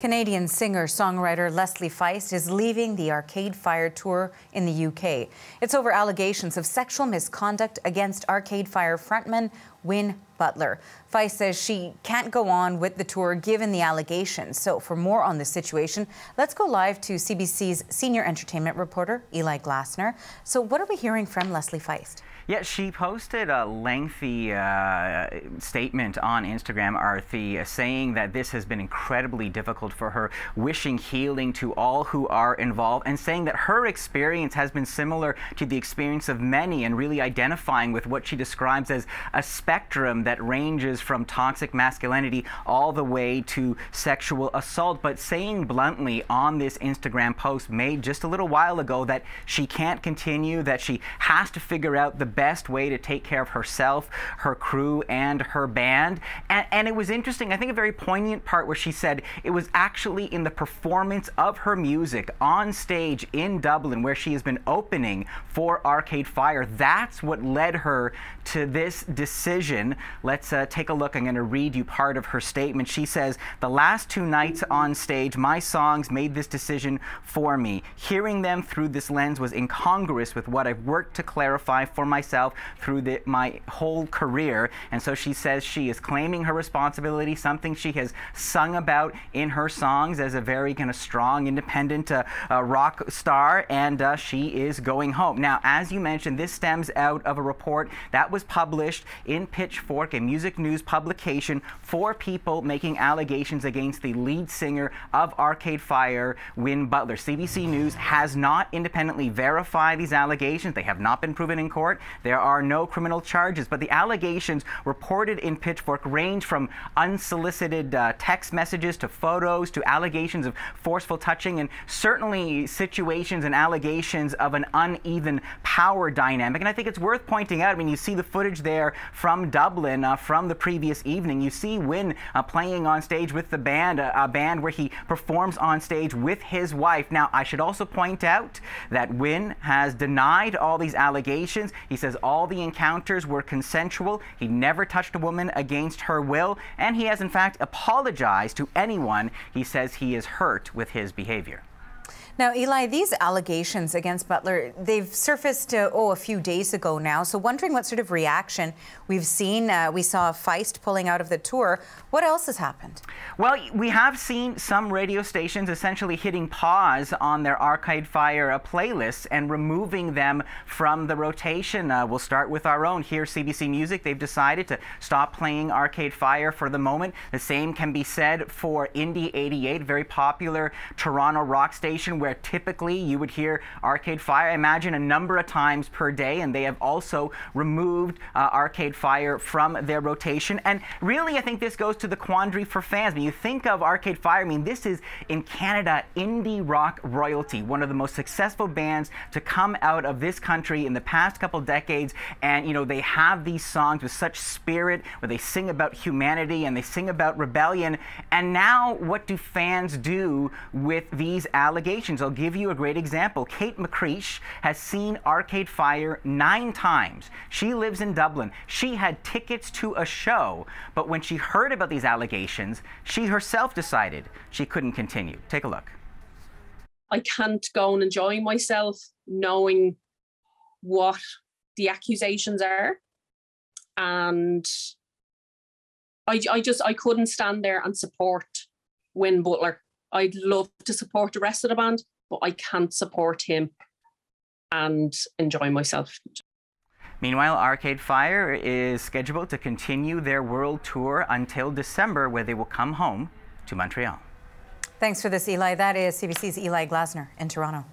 Canadian singer songwriter Leslie Feist is leaving the Arcade Fire tour in the UK. It's over allegations of sexual misconduct against Arcade Fire frontman Win Butler. Feist says she can't go on with the tour given the allegations. So, for more on this situation, let's go live to CBC's senior entertainment reporter, Eli Glasner. So, what are we hearing from Leslie Feist? Yeah, she posted a lengthy uh, statement on Instagram, Arthi, saying that this has been incredibly difficult for her, wishing healing to all who are involved, and saying that her experience has been similar to the experience of many, and really identifying with what she describes as a spectrum that ranges from toxic masculinity all the way to sexual assault. But saying bluntly on this Instagram post made just a little while ago that she can't continue, that she has to figure out the best way to take care of herself, her crew, and her band. And, and it was interesting, I think a very poignant part where she said it was actually in the performance of her music on stage in Dublin where she has been opening for Arcade Fire. That's what led her to this decision. Let's uh, take a look. I'm going to read you part of her statement. She says, The last two nights on stage, my songs made this decision for me. Hearing them through this lens was incongruous with what I've worked to clarify for myself myself through the, my whole career. And so she says she is claiming her responsibility, something she has sung about in her songs as a very kind of strong, independent uh, uh, rock star. And uh, she is going home. Now, as you mentioned, this stems out of a report that was published in Pitchfork, a music news publication, four people making allegations against the lead singer of Arcade Fire, Win Butler. CBC News has not independently verified these allegations. They have not been proven in court. There are no criminal charges, but the allegations reported in Pitchfork range from unsolicited uh, text messages to photos to allegations of forceful touching and certainly situations and allegations of an uneven power dynamic. And I think it's worth pointing out, I mean, you see the footage there from Dublin uh, from the previous evening. You see Win uh, playing on stage with the band, a, a band where he performs on stage with his wife. Now, I should also point out that Win has denied all these allegations. He says all the encounters were consensual. He never touched a woman against her will, and he has in fact apologized to anyone he says he is hurt with his behavior. Now, Eli, these allegations against Butler, they've surfaced, uh, oh, a few days ago now. So, wondering what sort of reaction we've seen. Uh, we saw Feist pulling out of the tour. What else has happened? Well, we have seen some radio stations essentially hitting pause on their Arcade Fire uh, playlists and removing them from the rotation. Uh, we'll start with our own here, CBC Music. They've decided to stop playing Arcade Fire for the moment. The same can be said for Indie 88, very popular Toronto rock station where where typically you would hear Arcade Fire, I imagine, a number of times per day, and they have also removed uh, Arcade Fire from their rotation. And really, I think this goes to the quandary for fans. When you think of Arcade Fire, I mean, this is in Canada indie rock royalty, one of the most successful bands to come out of this country in the past couple decades. And, you know, they have these songs with such spirit where they sing about humanity and they sing about rebellion. And now, what do fans do with these allegations? I'll give you a great example. Kate McCreish has seen Arcade Fire nine times. She lives in Dublin. She had tickets to a show, but when she heard about these allegations, she herself decided she couldn't continue. Take a look. I can't go and enjoy myself knowing what the accusations are. And I, I just I couldn't stand there and support Win Butler. I'd love to support the rest of the band, but I can't support him and enjoy myself. Meanwhile, Arcade Fire is scheduled to continue their world tour until December, where they will come home to Montreal. Thanks for this, Eli. That is CBC's Eli Glasner in Toronto.